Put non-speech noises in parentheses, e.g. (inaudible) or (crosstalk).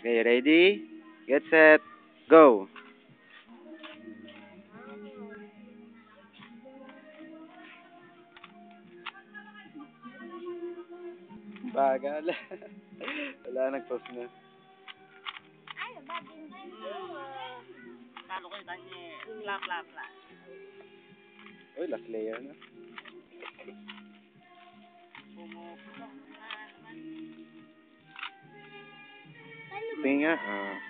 Okay, ready? Get set, go! Bagal. (laughs) Wala, nag-pause na. Ay, babing Talo kayo, Daniel. Pla, pla, pla. Uy, last layer na. tenha ah,